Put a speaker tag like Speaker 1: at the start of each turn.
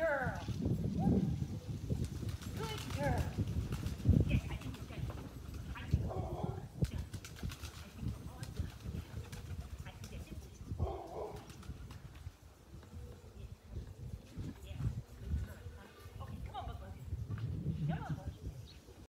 Speaker 1: girl.